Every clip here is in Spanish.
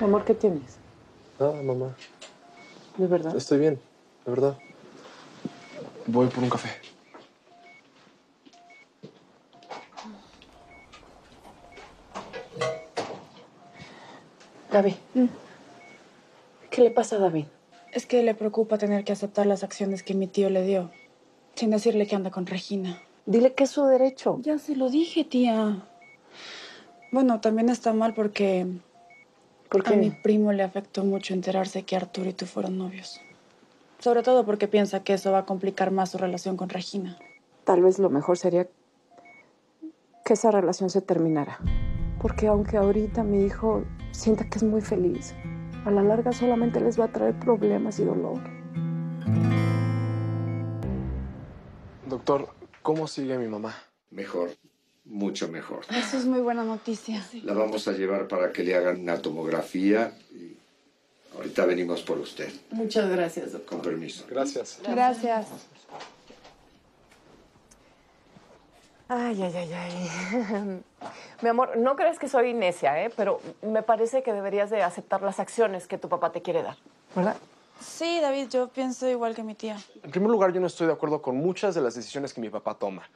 Amor, ¿qué tienes? Nada, mamá. ¿De verdad? Estoy bien, de verdad. Voy por un café. Gaby. ¿Qué le pasa a David? Es que le preocupa tener que aceptar las acciones que mi tío le dio, sin decirle que anda con Regina. Dile que es su derecho. Ya se lo dije, tía. Bueno, también está mal porque ¿Por a mi primo le afectó mucho enterarse que Arturo y tú fueron novios. Sobre todo porque piensa que eso va a complicar más su relación con Regina. Tal vez lo mejor sería que esa relación se terminara. Porque aunque ahorita mi hijo sienta que es muy feliz, a la larga solamente les va a traer problemas y dolor. Doctor, ¿cómo sigue mi mamá? Mejor, mucho mejor. Eso es muy buena noticia. La vamos a llevar para que le hagan una tomografía y ahorita venimos por usted. Muchas gracias, doctor. Con permiso. Gracias. Gracias. Ay, ay, ay, ay. Mi amor, no crees que soy necia, ¿eh? Pero me parece que deberías de aceptar las acciones que tu papá te quiere dar, ¿verdad? Sí, David, yo pienso igual que mi tía. En primer lugar, yo no estoy de acuerdo con muchas de las decisiones que mi papá toma.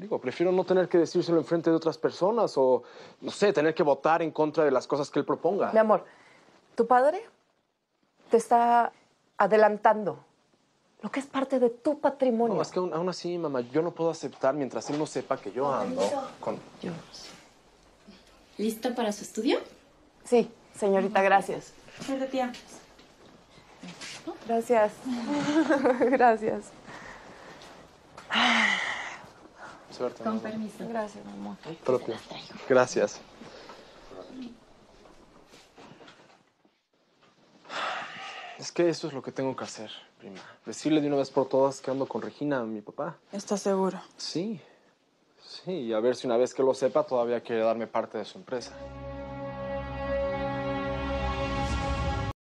Digo, prefiero no tener que decírselo en frente de otras personas o, no sé, tener que votar en contra de las cosas que él proponga. Mi amor, tu padre te está adelantando lo que es parte de tu patrimonio. No, es que aún, aún así, mamá, yo no puedo aceptar mientras él no sepa que yo ando con... ¿Lista para su estudio? Sí, señorita, gracias. Suerte, tía. Gracias. gracias. Suerte, Con permiso. Gracias, mi amor. Propio. Gracias. Es que eso es lo que tengo que hacer, prima. Decirle de una vez por todas que ando con Regina, mi papá. ¿Estás seguro? Sí. Sí, y a ver si una vez que lo sepa todavía quiere darme parte de su empresa.